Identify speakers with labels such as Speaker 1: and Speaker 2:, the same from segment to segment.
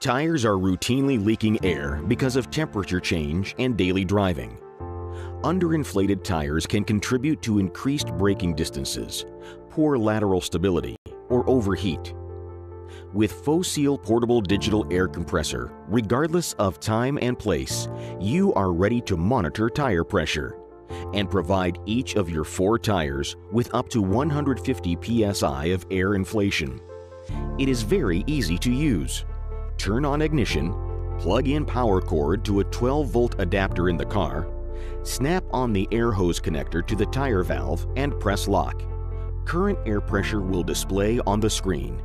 Speaker 1: Tires are routinely leaking air because of temperature change and daily driving. Underinflated tires can contribute to increased braking distances, poor lateral stability, or overheat. With Faux-Seal Portable Digital Air Compressor, regardless of time and place, you are ready to monitor tire pressure and provide each of your four tires with up to 150 psi of air inflation. It is very easy to use. Turn on ignition, plug in power cord to a 12 volt adapter in the car, snap on the air hose connector to the tire valve and press lock. Current air pressure will display on the screen.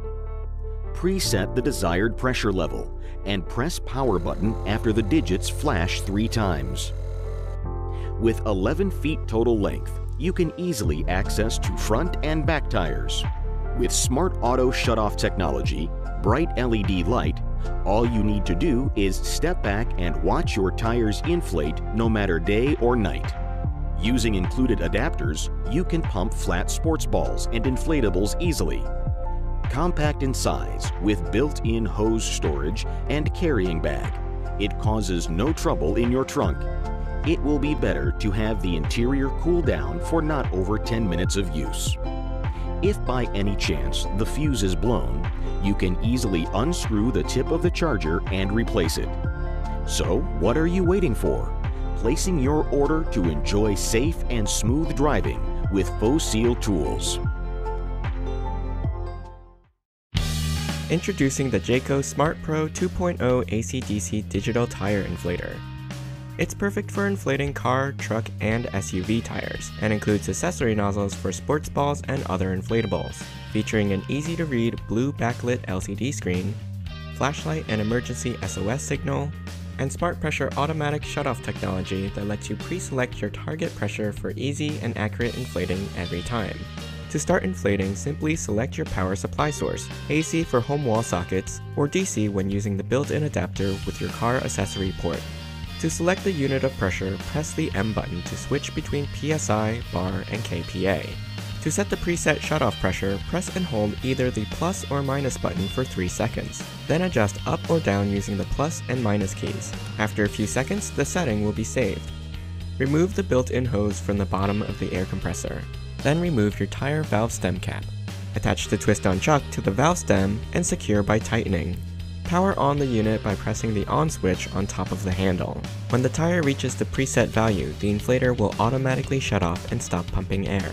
Speaker 1: Preset the desired pressure level and press power button after the digits flash three times. With 11 feet total length, you can easily access to front and back tires. With Smart Auto Shutoff technology, bright LED light, all you need to do is step back and watch your tires inflate no matter day or night. Using included adapters, you can pump flat sports balls and inflatables easily. Compact in size with built-in hose storage and carrying bag, it causes no trouble in your trunk. It will be better to have the interior cool down for not over 10 minutes of use. If by any chance the fuse is blown, you can easily unscrew the tip of the charger and replace it. So what are you waiting for? Placing your order to enjoy safe and smooth driving with Faux-Seal tools.
Speaker 2: Introducing the JACO Smart Pro 2.0 AC-DC Digital Tire Inflator. It's perfect for inflating car, truck, and SUV tires, and includes accessory nozzles for sports balls and other inflatables, featuring an easy-to-read blue backlit LCD screen, flashlight and emergency SOS signal, and smart pressure automatic shutoff technology that lets you pre-select your target pressure for easy and accurate inflating every time. To start inflating, simply select your power supply source, AC for home wall sockets, or DC when using the built-in adapter with your car accessory port. To select the unit of pressure, press the M button to switch between PSI, bar, and KPA. To set the preset shutoff pressure, press and hold either the plus or minus button for 3 seconds. Then adjust up or down using the plus and minus keys. After a few seconds, the setting will be saved. Remove the built-in hose from the bottom of the air compressor. Then remove your tire valve stem cap. Attach the twist-on chuck to the valve stem and secure by tightening. Power on the unit by pressing the on switch on top of the handle. When the tire reaches the preset value, the inflator will automatically shut off and stop pumping air.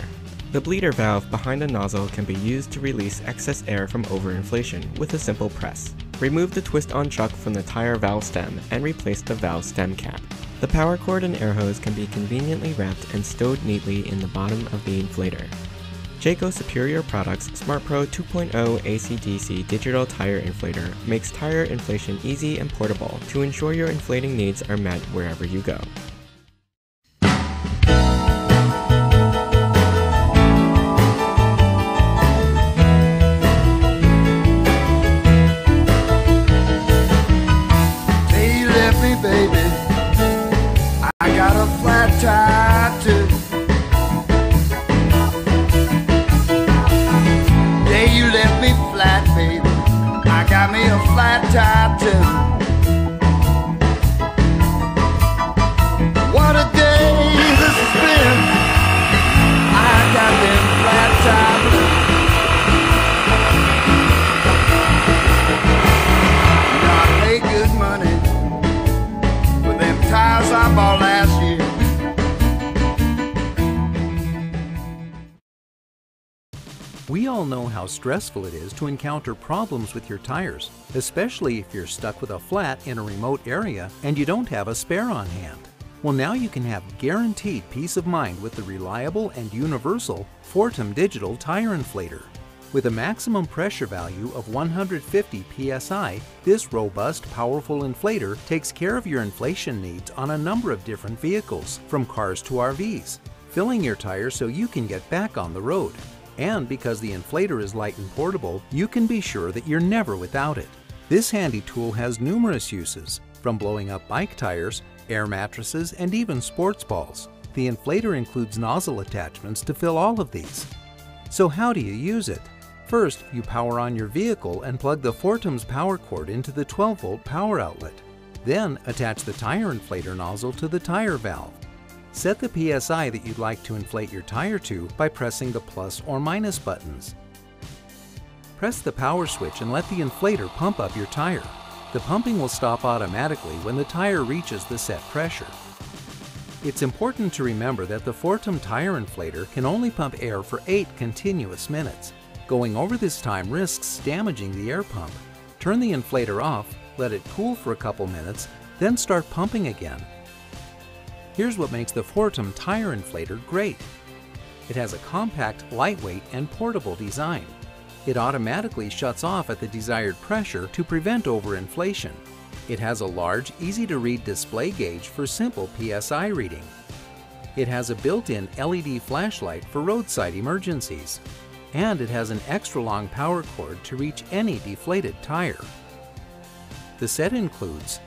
Speaker 2: The bleeder valve behind the nozzle can be used to release excess air from overinflation with a simple press. Remove the twist-on chuck from the tire valve stem and replace the valve stem cap. The power cord and air hose can be conveniently wrapped and stowed neatly in the bottom of the inflator. JACO Superior Products Smart Pro 2.0 AC-DC Digital Tire Inflator makes tire inflation easy and portable to ensure your inflating needs are met wherever you go.
Speaker 3: We all know how stressful it is to encounter problems with your tires, especially if you're stuck with a flat in a remote area and you don't have a spare on hand. Well, now you can have guaranteed peace of mind with the reliable and universal Fortem Digital Tire Inflator. With a maximum pressure value of 150 psi, this robust, powerful inflator takes care of your inflation needs on a number of different vehicles, from cars to RVs, filling your tires so you can get back on the road. And because the inflator is light and portable, you can be sure that you're never without it. This handy tool has numerous uses, from blowing up bike tires, air mattresses, and even sports balls. The inflator includes nozzle attachments to fill all of these. So how do you use it? First, you power on your vehicle and plug the Fortem's power cord into the 12 volt power outlet. Then, attach the tire inflator nozzle to the tire valve. Set the PSI that you'd like to inflate your tire to by pressing the plus or minus buttons. Press the power switch and let the inflator pump up your tire. The pumping will stop automatically when the tire reaches the set pressure. It's important to remember that the Fortem tire inflator can only pump air for 8 continuous minutes. Going over this time risks damaging the air pump. Turn the inflator off, let it cool for a couple minutes, then start pumping again. Here's what makes the Fortem tire inflator great. It has a compact, lightweight, and portable design. It automatically shuts off at the desired pressure to prevent overinflation. It has a large, easy-to-read display gauge for simple PSI reading. It has a built-in LED flashlight for roadside emergencies. And it has an extra long power cord to reach any deflated tire. The set includes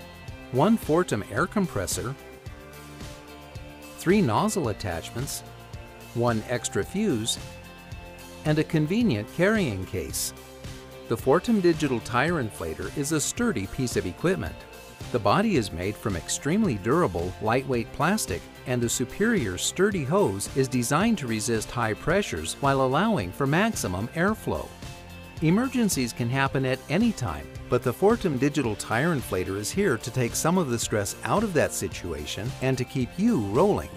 Speaker 3: one Fortem air compressor, three nozzle attachments, one extra fuse, and a convenient carrying case. The Fortem Digital Tire Inflator is a sturdy piece of equipment. The body is made from extremely durable, lightweight plastic, and the superior sturdy hose is designed to resist high pressures while allowing for maximum airflow. Emergencies can happen at any time, but the Fortem Digital Tire Inflator is here to take some of the stress out of that situation and to keep you rolling.